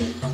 嗯